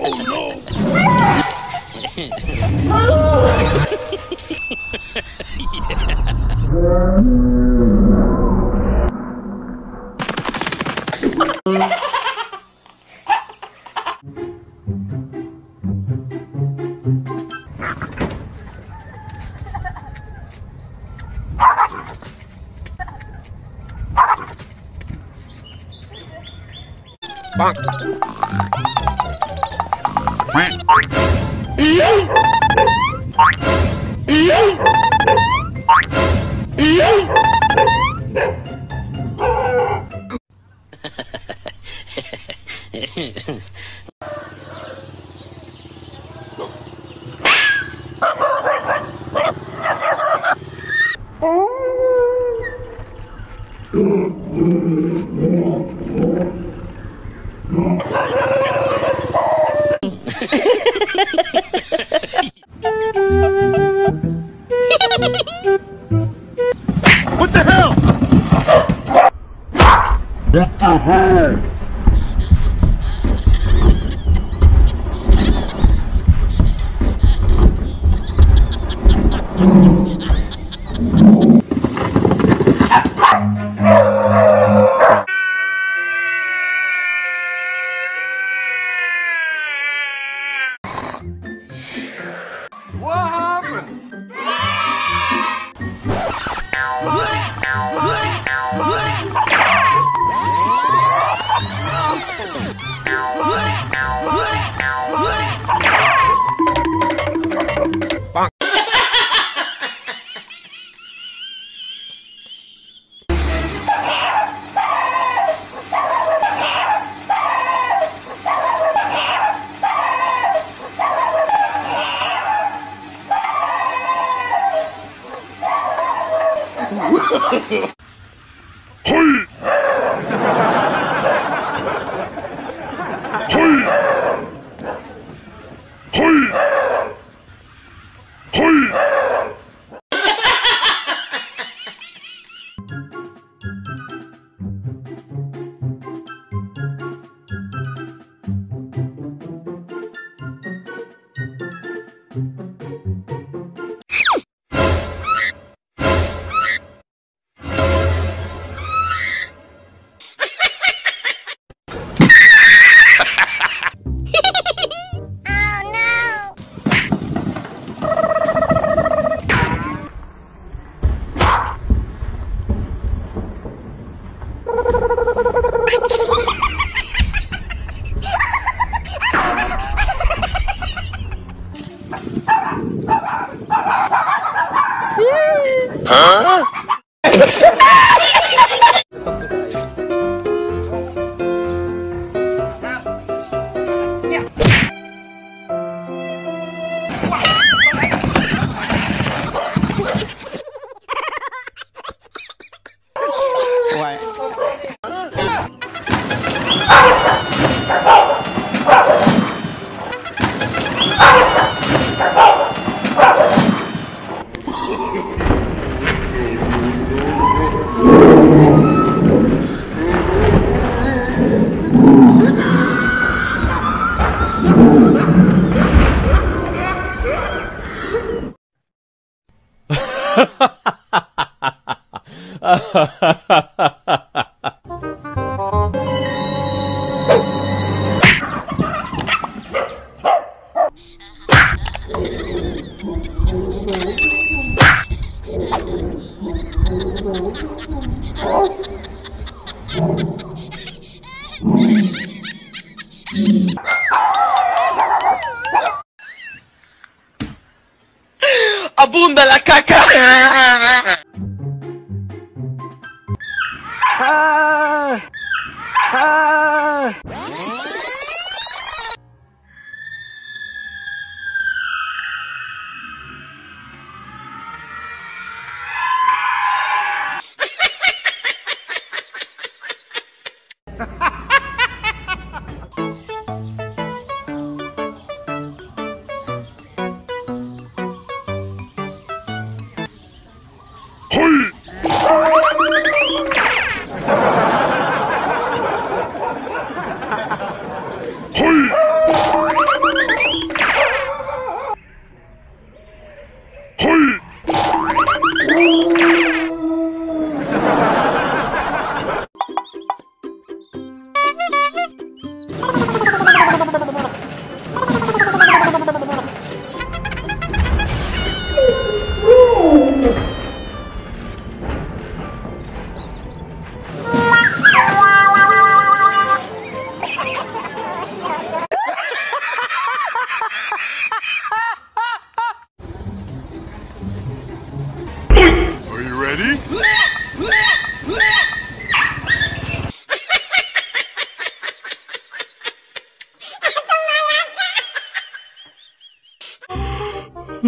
Oh no! Bonk. What Hey! A bunda la caca. 哎 哎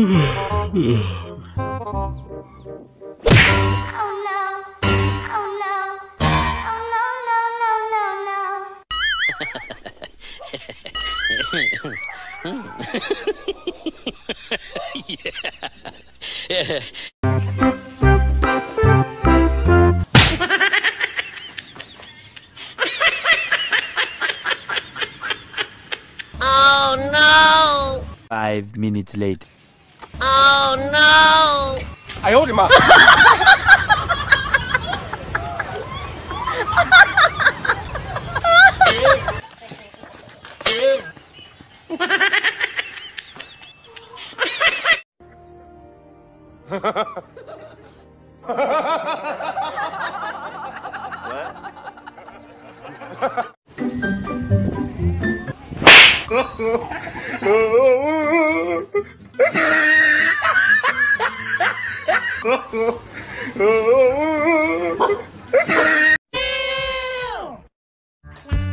Oh no. Oh no. Oh no, no, no, no, no. Five minutes late. 哎呦我的妈！ Oh no! No, no, no,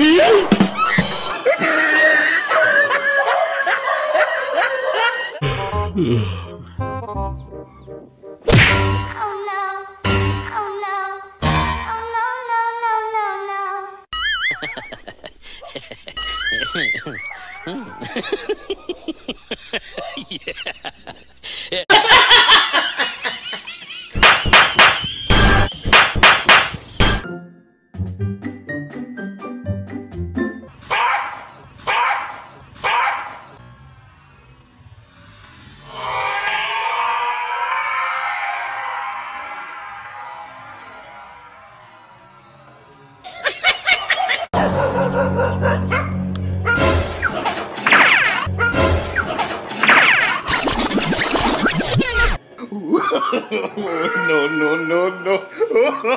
no,